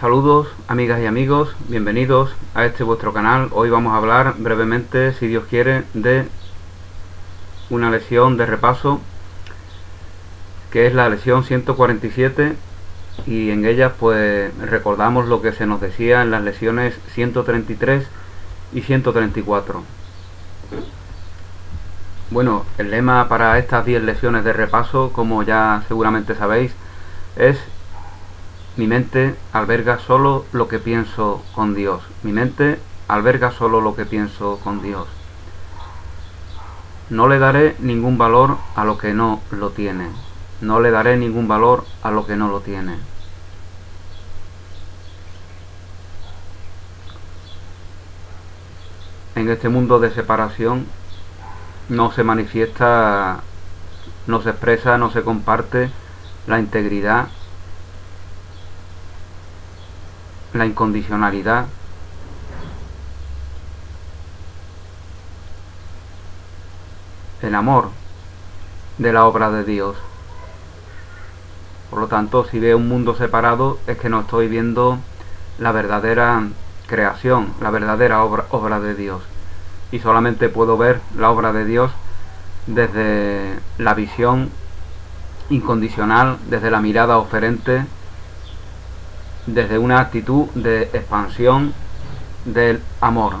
Saludos amigas y amigos, bienvenidos a este vuestro canal. Hoy vamos a hablar brevemente, si Dios quiere, de una lesión de repaso que es la lesión 147 y en ella pues recordamos lo que se nos decía en las lesiones 133 y 134. Bueno, el lema para estas 10 lesiones de repaso, como ya seguramente sabéis, es mi mente alberga solo lo que pienso con Dios. Mi mente alberga solo lo que pienso con Dios. No le daré ningún valor a lo que no lo tiene. No le daré ningún valor a lo que no lo tiene. En este mundo de separación no se manifiesta, no se expresa, no se comparte la integridad la incondicionalidad, el amor de la obra de Dios. Por lo tanto, si veo un mundo separado, es que no estoy viendo la verdadera creación, la verdadera obra, obra de Dios. Y solamente puedo ver la obra de Dios desde la visión incondicional, desde la mirada oferente desde una actitud de expansión del amor,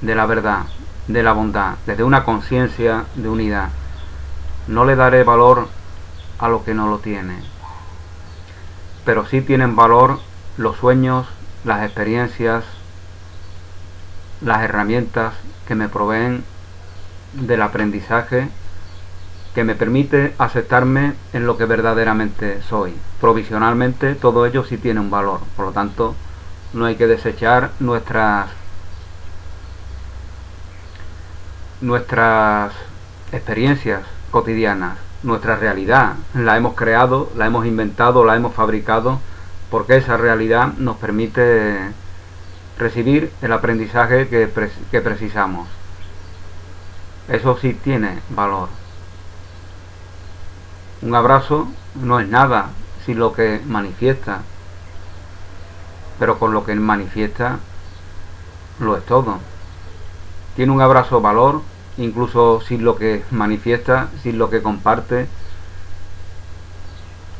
de la verdad, de la bondad, desde una conciencia de unidad. No le daré valor a lo que no lo tiene, pero sí tienen valor los sueños, las experiencias, las herramientas que me proveen del aprendizaje que me permite aceptarme en lo que verdaderamente soy. Provisionalmente todo ello sí tiene un valor, por lo tanto no hay que desechar nuestras nuestras experiencias cotidianas, nuestra realidad, la hemos creado, la hemos inventado, la hemos fabricado, porque esa realidad nos permite recibir el aprendizaje que, que precisamos. Eso sí tiene valor. Un abrazo no es nada sin lo que manifiesta, pero con lo que manifiesta lo es todo. Tiene un abrazo valor, incluso sin lo que manifiesta, sin lo que comparte,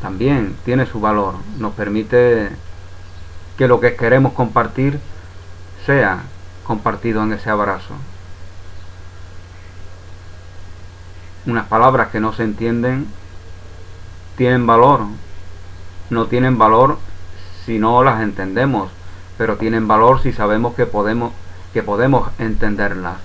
también tiene su valor. Nos permite que lo que queremos compartir sea compartido en ese abrazo. Unas palabras que no se entienden tienen valor. No tienen valor si no las entendemos, pero tienen valor si sabemos que podemos, que podemos entenderlas.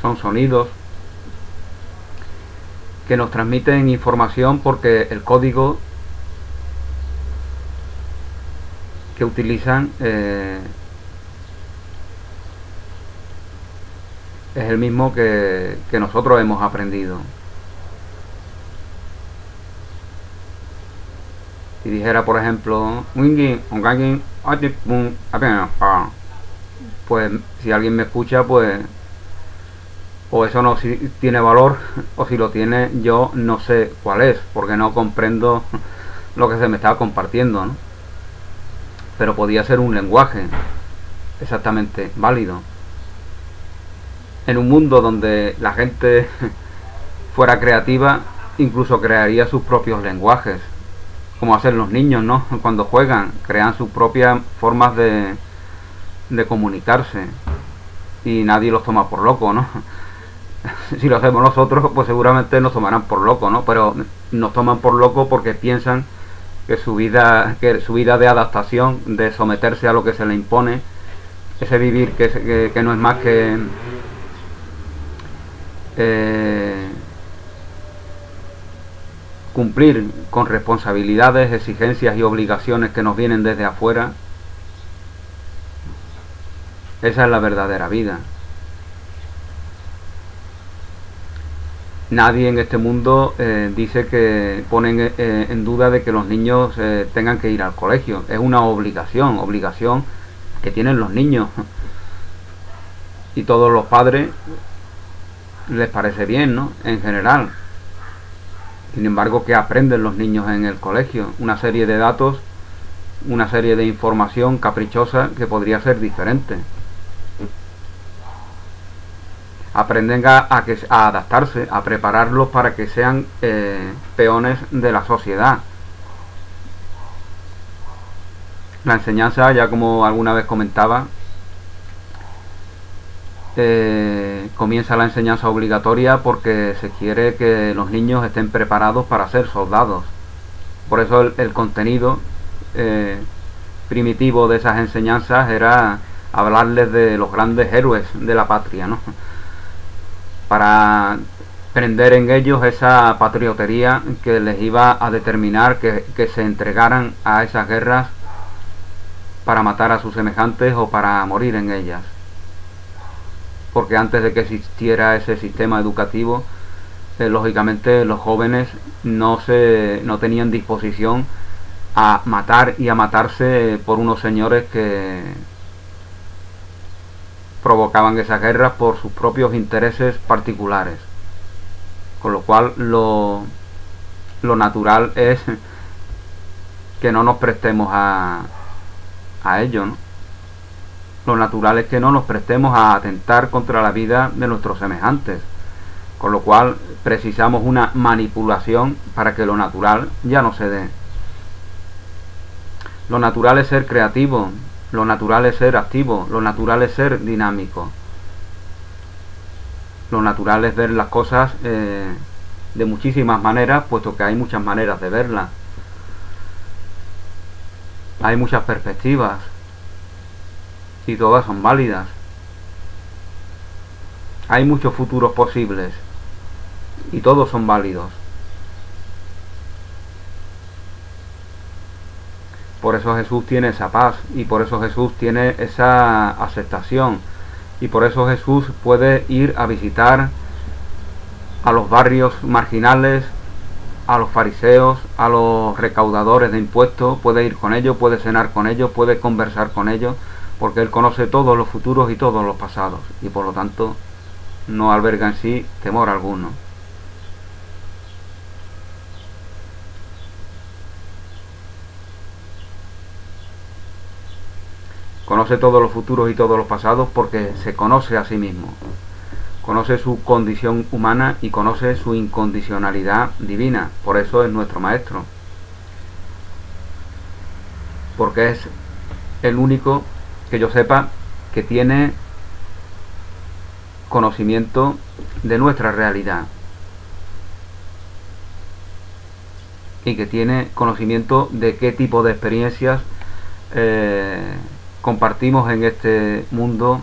Son sonidos que nos transmiten información porque el código que utilizan eh, es el mismo que, nosotros hemos aprendido. Si dijera, por ejemplo, pues si alguien me escucha, pues o eso no si tiene valor o si lo tiene yo no sé cuál es porque no comprendo lo que se me está compartiendo. Pero podía ser un lenguaje exactamente válido. En un mundo donde la gente fuera creativa, incluso crearía sus propios lenguajes, como hacen los niños, ¿no? Cuando juegan, crean sus propias formas de, de comunicarse y nadie los toma por loco, ¿no? si lo hacemos nosotros, pues seguramente nos tomarán por loco, ¿no? Pero nos toman por loco porque piensan que su vida, que su vida de adaptación, de someterse a lo que se le impone, ese vivir que, que, no es más que eh, cumplir con responsabilidades, exigencias y obligaciones que nos vienen desde afuera, esa es la verdadera vida. Nadie en este mundo eh, dice que ponen eh, en duda de que los niños eh, tengan que ir al colegio. Es una obligación, obligación que tienen los niños. y todos los padres les parece bien, ¿no? En general. Sin embargo, ¿qué aprenden los niños en el colegio? Una serie de datos, una serie de información caprichosa que podría ser diferente. Aprenden a, adaptarse, a prepararlos para que sean eh, peones de la sociedad. La enseñanza, ya como alguna vez comentaba, eh, comienza la enseñanza obligatoria porque se quiere que los niños estén preparados para ser soldados. Por eso el, contenido eh, primitivo de esas enseñanzas era hablarles de los grandes héroes de la patria, ¿no? Para prender en ellos esa patriotería que les iba a determinar que, que se entregaran a esas guerras para matar a sus semejantes o para morir en ellas. Porque antes de que existiera ese sistema educativo, eh, lógicamente los jóvenes no, se, no tenían disposición a matar y a matarse por unos señores que provocaban esas guerras por sus propios intereses particulares. Con lo cual lo, lo natural es que no nos prestemos a, a ello, ¿no? lo natural es que no nos prestemos a atentar contra la vida de nuestros semejantes, con lo cual precisamos una manipulación para que lo natural ya no se dé. Lo natural es ser creativo, lo natural es ser activo, lo natural es ser dinámico. Lo natural es ver las cosas eh, de muchísimas maneras, puesto que hay muchas maneras de verlas. Hay muchas perspectivas, y todas son válidas. Hay muchos futuros posibles y todos son válidos. Por eso Jesús tiene esa paz y por eso Jesús tiene esa aceptación y por eso Jesús puede ir a visitar a los barrios marginales, a los fariseos, a los recaudadores de impuestos, puede ir con ellos, puede cenar con ellos, puede conversar con ellos, porque Él conoce todos los futuros y todos los pasados, y por lo tanto no alberga en sí temor alguno. Conoce todos los futuros y todos los pasados porque se conoce a sí mismo. Conoce su condición humana y conoce su incondicionalidad divina. Por eso es nuestro Maestro. Porque es el único que yo sepa que tiene conocimiento de nuestra realidad y que tiene conocimiento de qué tipo de experiencias eh, compartimos en este mundo.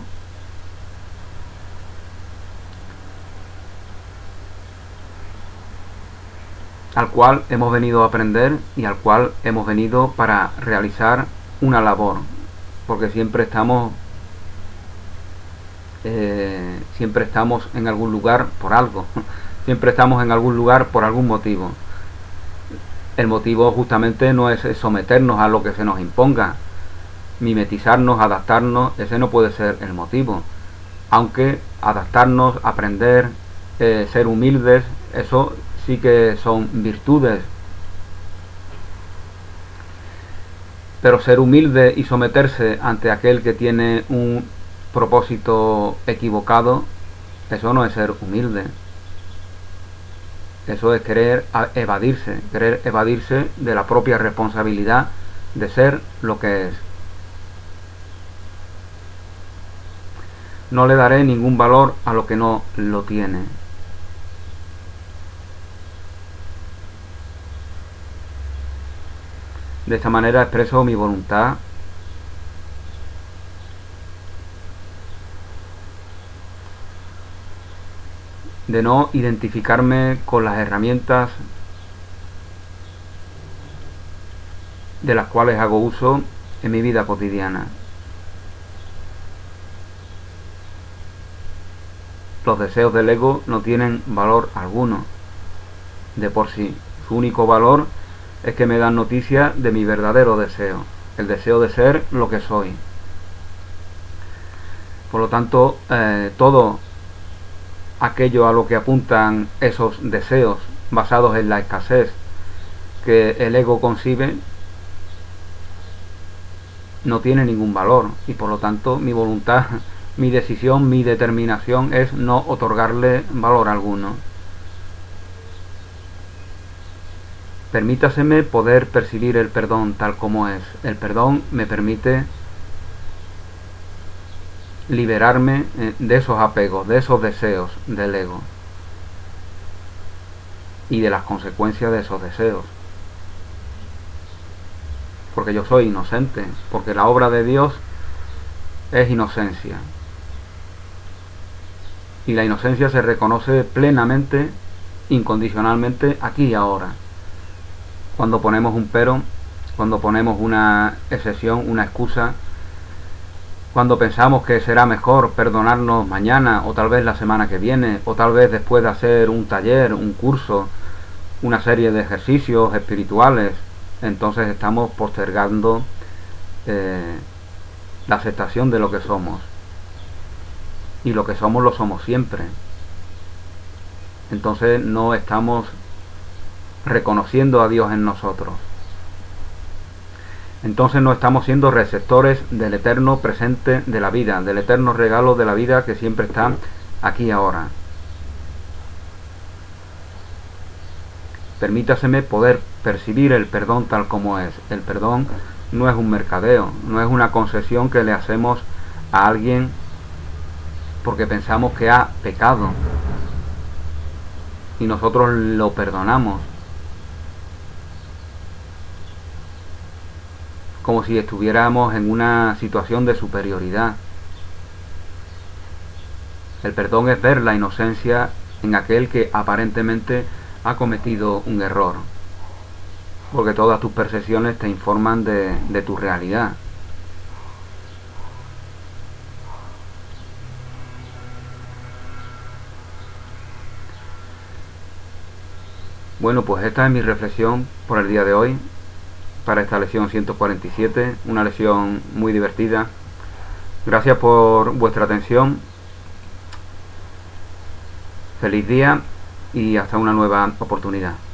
Al cual hemos venido a aprender y al cual hemos venido para realizar una labor, porque siempre estamos eh, siempre estamos en algún lugar por algo. Siempre estamos en algún lugar por algún motivo. El motivo justamente no es someternos a lo que se nos imponga mimetizarnos, adaptarnos, ese no puede ser el motivo aunque adaptarnos, aprender eh, ser humildes, eso sí que son virtudes Pero ser humilde y someterse ante aquel que tiene un propósito equivocado, eso no es ser humilde. Eso es querer evadirse, querer evadirse de la propia responsabilidad de ser lo que es. No le daré ningún valor a lo que no lo tiene. De esta manera expreso mi voluntad de no identificarme con las herramientas de las cuales hago uso en mi vida cotidiana. Los deseos del ego no tienen valor alguno de por sí. Su único valor es que me dan noticia de mi verdadero deseo, el deseo de ser lo que soy. Por lo tanto, eh, todo aquello a lo que apuntan esos deseos basados en la escasez que el ego concibe no tiene ningún valor y por lo tanto mi voluntad, mi decisión, mi determinación es no otorgarle valor alguno. Permítaseme poder percibir el perdón tal como es. El perdón me permite liberarme eh, de esos apegos, de esos deseos del ego y de las consecuencias de esos deseos. Porque yo soy inocente, porque la obra de Dios es inocencia. Y la inocencia se reconoce plenamente, incondicionalmente, aquí y ahora. Cuando ponemos un pero, cuando ponemos una excepción, una excusa, cuando pensamos que será mejor perdonarnos mañana o tal vez la semana que viene o tal vez después de hacer un taller, un curso, una serie de ejercicios espirituales, entonces estamos postergando eh, la aceptación de lo que somos. Y lo que somos lo somos siempre. Entonces no estamos reconociendo a Dios en nosotros entonces no estamos siendo receptores del eterno presente de la vida, del eterno regalo de la vida que siempre está aquí ahora. Permítaseme poder percibir el perdón tal como es. El perdón no es un mercadeo, no es una concesión que le hacemos a alguien porque pensamos que ha pecado y nosotros lo perdonamos. como si estuviéramos en una situación de superioridad. El perdón es ver la inocencia en aquel que aparentemente ha cometido un error, porque todas tus percepciones te informan de, tu realidad. Bueno, pues esta es mi reflexión por el día de hoy para esta lección 147, una lección muy divertida. Gracias por vuestra atención. Feliz día y hasta una nueva oportunidad.